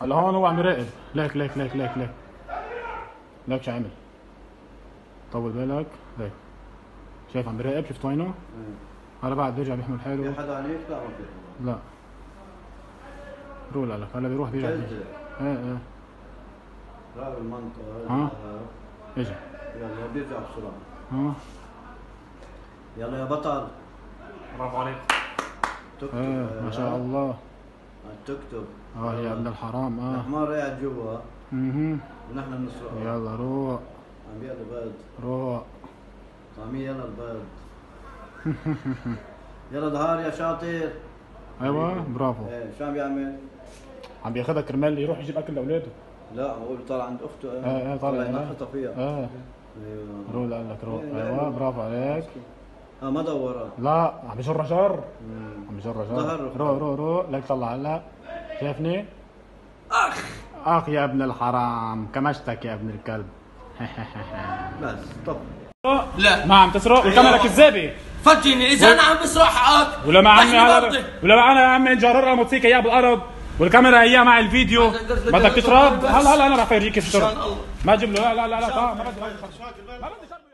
هلا هون هو عم يراقب ليك ليك ليك ليك ليك ليك شو عمل طول بالك. ليك شايف عم بيراقب؟ شفت وينه؟ هلا بعد بيرجع بيحمل في حاله حدا عنيف؟ لا ما في. لا. روح لك. هلا بيروح بيرجع إيه إيه. راقب المنطقة ها؟ اجى يلا بيرجع بسرعة. ها؟ يلا يا بطل. برافو عليك. تكتب إيه ما شاء الله. تكتب. آه يا ابن الحرام آه. الحمار قاعد جوا أها ونحن بنسرقه يلا روق. عم بيقلب برد روق. طعمية يلا البرد. يلا ظهر يا شاطر. أيوه برافو. إيه شو عم بيعمل؟ عم بياخذها كرمال يروح يجيب أكل لأولاده. لا هو طالع عند أخته. إيه إيه طالع ينحطها فيها. إيه أيوه. روق قال لك روق. إيه، أيوه برافو عليك. آه ما دورها لا عم بجر جر. عم بجر جر. روح. روق روق روق لك طلع هلا. شايفني؟ أخ. أخ يا ابن الحرام. كمشتك يا ابن الكلب. بس طب. لا. ما عم تسرق؟ الكاميرا كذابة. فرجيني إذا أنا عم بسرق حقك ولا مع عمي برضه. ولا معنا يا عمي جررها موتوسيكل اياه بالارض والكاميرا اياه مع الفيديو. بدك تشرب هلا هلا أنا رح تشرب الله. ما أجيب له لا لا لا لا ما بدي ما بدي